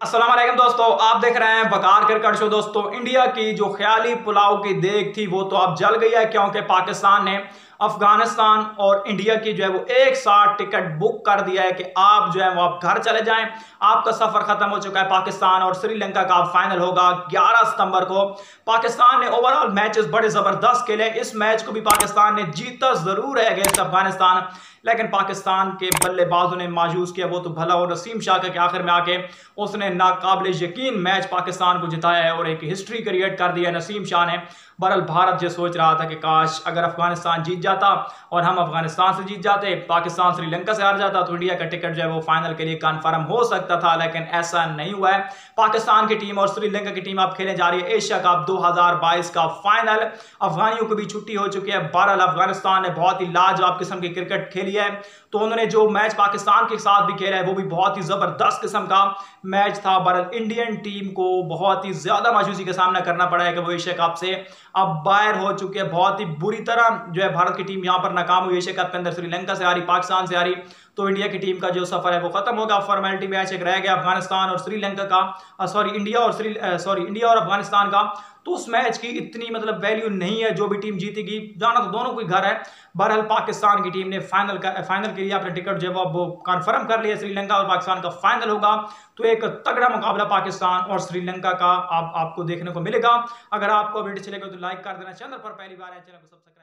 असलम दोस्तों, आप देख रहे हैं बकार क्रिकेट शो दोस्तों, इंडिया की जो ख्याली पुलाव की देख थी, वो तो अब जल गई है, क्योंकि पाकिस्तान ने अफ़गानिस्तान और इंडिया की जो है वो एक साथ टिकट बुक कर दिया है कि आप जो है वो आप घर चले जाएँ। आपका सफ़र खत्म हो चुका है पाकिस्तान और श्रीलंका का फाइनल होगा 11 सितंबर को। पाकिस्तान ने ओवरऑल मैचेस बड़े ज़बरदस्त खेले, इस मैच को भी पाकिस्तान ने जीता ज़रूर है अगेंस्ट अफ़गानिस्तान। लेकिन पाकिस्तान के बल्लेबाजों ने मायूस किया, वो तो भला और नसीम शाह के आखिर में आके उसने नाकाबिल यकीन मैच पाकिस्तान को जिताया है और एक हिस्ट्री क्रिएट कर दिया नसीम शाह ने बरल भारत जो सोच रहा था कि काश अगर अफ़गानिस्तान जीत जाता और हम अफ़गानिस्तान से जीत जाते, पाकिस्तान श्रीलंका से हार जाता तो इंडिया का टिकट जो है वो फाइनल के लिए कन्फर्म हो सकता था, लेकिन ऐसा नहीं हुआ है। पाकिस्तान की टीम और श्रीलंका की टीम अब खेलने जा रही है एशिया कप 2022 का फाइनल अफगानियों को भी छुट्टी हो चुकी है। बहरहाल अफ़गानिस्तान ने बहुत ही लाजवाब किस्म की क्रिकेट खेली है। तो उन्होंने जो मैच पाकिस्तान के साथ भी खेला है, वो भी बहुत ही ज़बरदस्त किस्म का मैच था। बरल इंडियन टीम को बहुत ही ज़्यादा मायूसी का सामना करना पड़ा है कि वो एशिया कप से अब बाहर हो चुके हैं। बहुत ही बुरी तरह जो है भारत की टीम यहाँ पर नाकाम हुई। एशिया कप के अंदर श्रीलंका से आ रही पाकिस्तान से आ रही तो इंडिया की टीम का जो सफ़र है वो खत्म होगा। फॉर्मेलिटी मैच एक रह गया अफ़गानिस्तान और श्रीलंका का। सॉरी इंडिया और श्री सॉरी इंडिया और अफ़गानिस्तान का। तो उस मैच की इतनी मतलब वैल्यू नहीं है जो भी टीम जीतेगी। जाना तो दोनों को घर है। बहरहाल पाकिस्तान की टीम ने फाइनल का फाइनल के लिए अपने टिकट जो वो कन्फर्म कर लिया श्रीलंका और पाकिस्तान का फाइनल होगा। तो एक तगड़ा मुकाबला पाकिस्तान और श्रीलंका का आप आपको देखने को मिलेगा। अगर आपको वीडियो चलेगा तो लाइक कर देना। चैनल पर पहली बार है चैनल को सब्सक्राइब